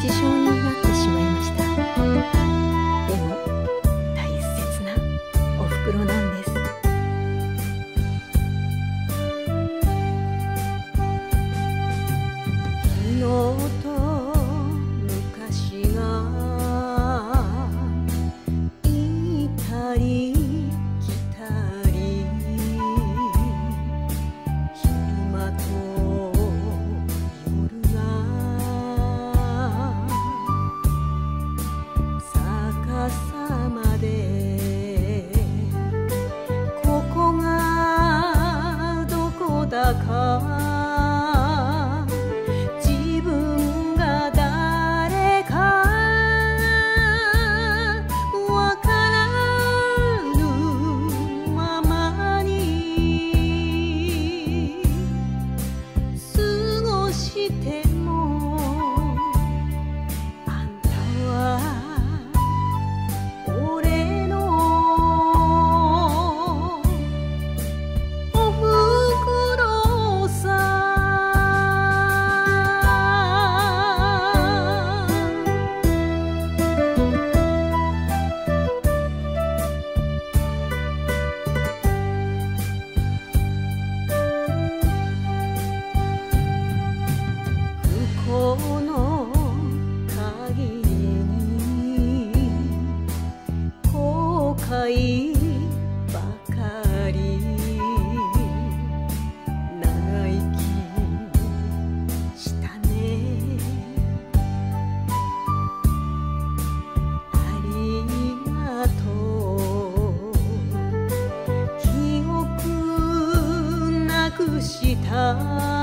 でし呢。他。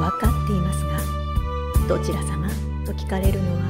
分かっていますがどちら様？と聞かれるのは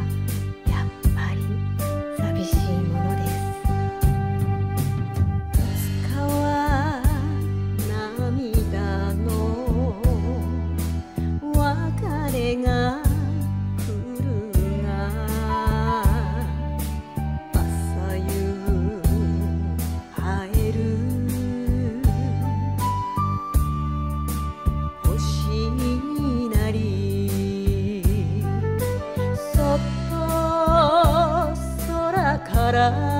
para